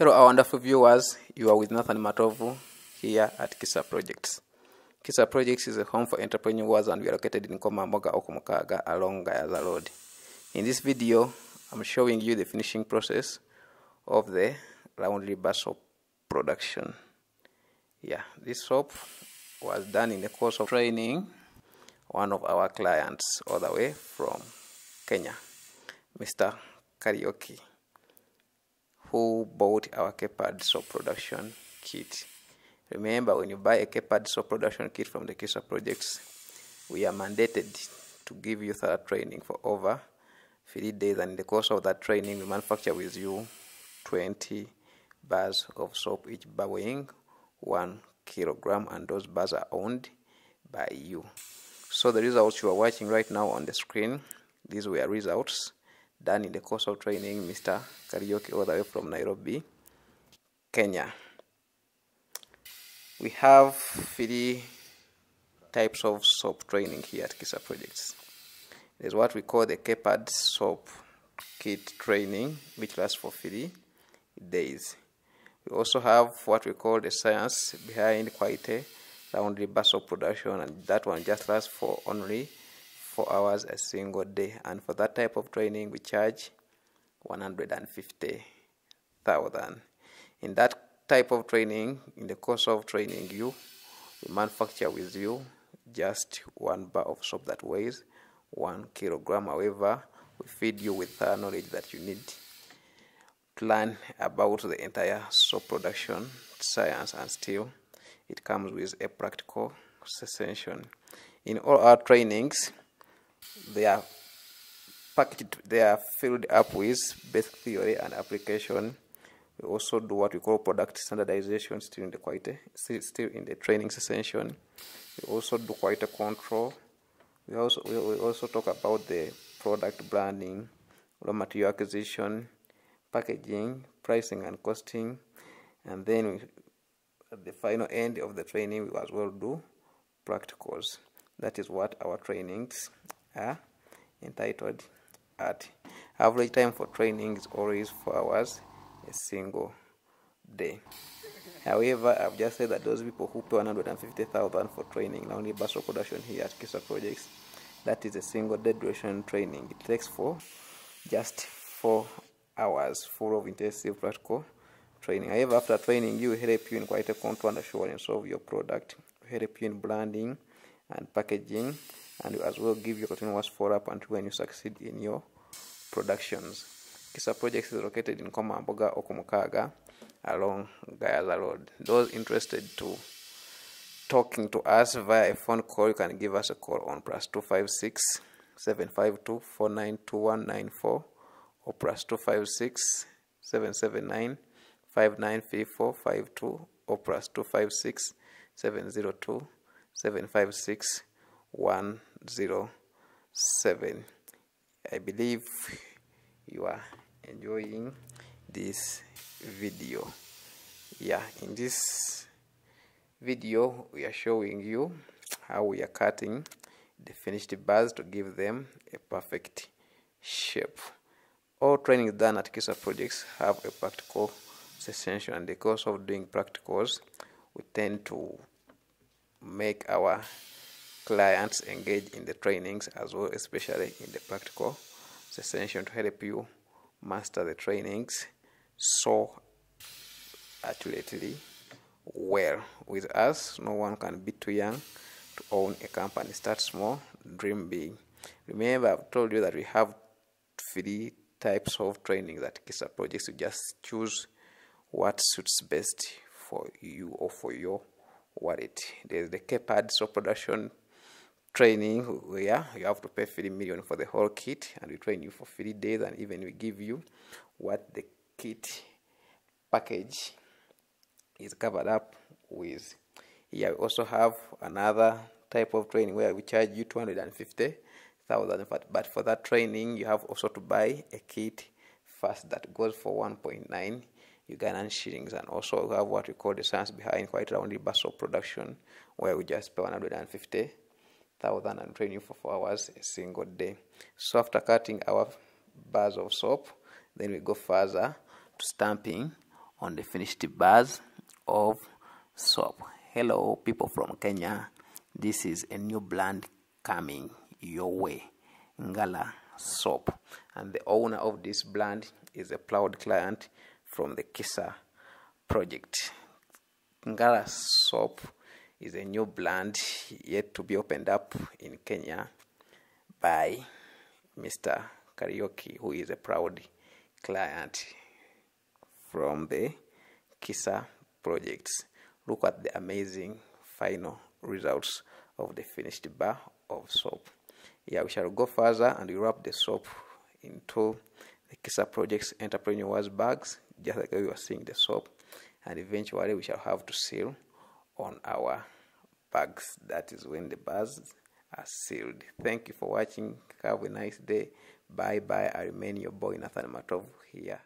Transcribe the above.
Hello, our wonderful viewers. You are with Nathan Matovu here at Kisa Projects. Kisa Projects is a home for entrepreneurs and we are located in Komamboga, Okumukaga along Gayaza Road. In this video, I'm showing you the finishing process of the roundly bar soap production. Yeah, this soap was done in the course of training one of our clients all the way from Kenya, Mr. Karaoke, who bought our Kepad soap production kit. Remember, when you buy a Kepad soap production kit from the Kisa Projects, we are mandated to give you thorough training for over three days, and in the course of that training, we manufacture with you 20 bars of soap, each bar weighing one kilogram, and those bars are owned by you. So the results you are watching right now on the screen, these were results done in the course of training Mr. Kariuki all the way from Nairobi, Kenya. We have three types of soap training here at Kisa Projects. There's what we call the Kepad soap kit training, which lasts for three days. We also have what we call the science behind quality laundry bar soap production, and that one just lasts for only four hours a single day. And for that type of training, we charge 150,000. In that type of training, in the course of training you, we manufacture with you just one bar of soap that weighs one kilogram. However, we feed you with the knowledge that you need to learn about the entire soap production science and still it comes with a practical session. In all our trainings, they are packaged, they are filled up with basic theory and application. We also do what we call product standardization, still in the quality, still in the training session. We also do quality control. We also we also talk about the product branding, raw material acquisition, packaging, pricing and costing, and then we, at the final end of the training we as well do practicals. That is what our trainings are entitled at. Average time for training is always four hours a single day. However, I've just said that those people who pay 150,000 for training, not only Basso production here at Kisa Projects, that is a single day duration training. It takes for just four hours full of intensive practical training. However, after training, you help you in quality control and assurance of your product, help you in branding and packaging, and as well give you continuous follow up until when you succeed in your productions. Kisa Projects is located in Koma Komamboga, Okumukaga, along Gayaza Road. Those interested to talking to us via a phone call, you can give us a call on plus 256 752 492194 or plus 256 779 593452 or plus 256 702 756 107. I believe you are enjoying this video. Yeah, in this video, we are showing you how we are cutting the finished bars to give them a perfect shape. All trainings done at Kisa Projects have a practical session, and the course of doing practicals, we tend to make our clients engage in the trainings as well, especially in the practical session to help you master the trainings so accurately well. With us, no one can be too young to own a company. Start small, dream big. Remember, I've told you that we have three types of training that Kisa projects. You just choose what suits best for you or for your wallet. There's the Kepad so production training where you have to pay three million for the whole kit and we train you for three days and even we give you what the kit package is covered up with. Here we also have another type of training where we charge you 250,000 but for that training you have also to buy a kit first that goes for 1.9 Ugandan shillings and also we have what we call the science behind quite laundry bus of production where we just pay 150,000 and train you for four hours a single day. So after cutting our bars of soap, then we go further to stamping on the finished bars of soap. Hello, people from Kenya. This is a new brand coming your way. Ngala soap. And the owner of this brand is a proud client from the Kisa project. Ngara soap is a new brand yet to be opened up in Kenya by Mr. Karaoke, who is a proud client from the Kisa projects. Look at the amazing final results of the finished bar of soap. Yeah, we shall go further and wrap the soap into the Kisa projects entrepreneurs bags, just like we were seeing the soap, and eventually we shall have to seal on our bags. That is when the bars are sealed. Thank you for watching. Have a nice day. Bye bye. I remain your boy Nathan Matov here.